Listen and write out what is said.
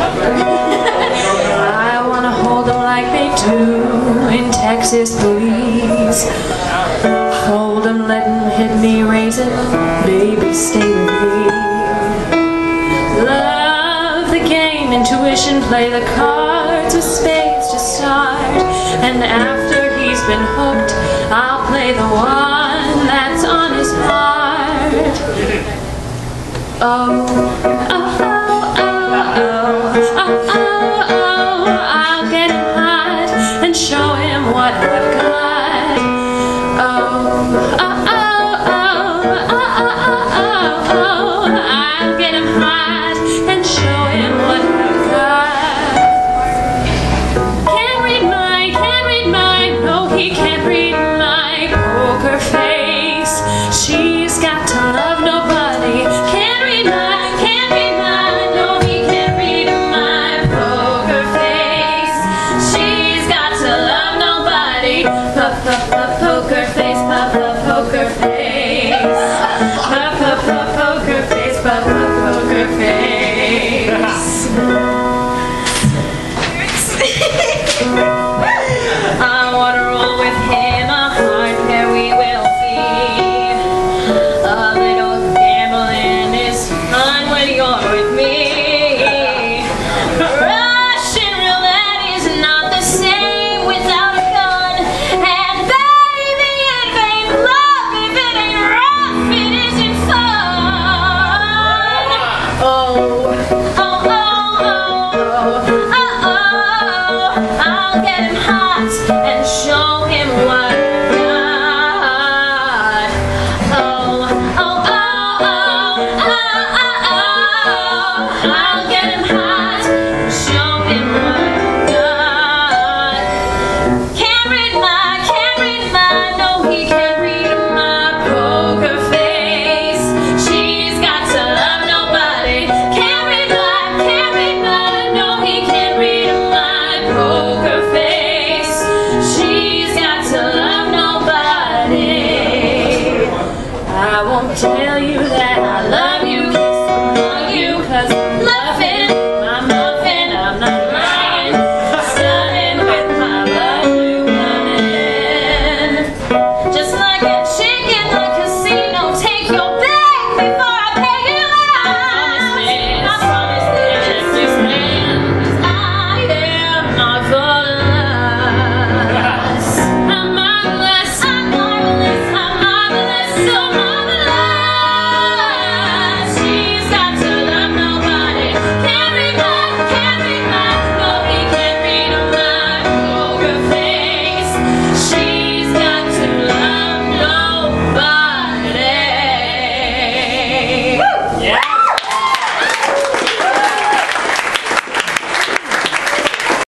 I wanna hold them like they do in Texas, please. Hold them, let them hit me, raise it, baby, stay with me. Love the game, intuition, play the cards with spades to start. And after he's been hooked, I'll play the one that's on his heart. Oh, oh, what I've got. Oh, oh. I won't tell you that I love you.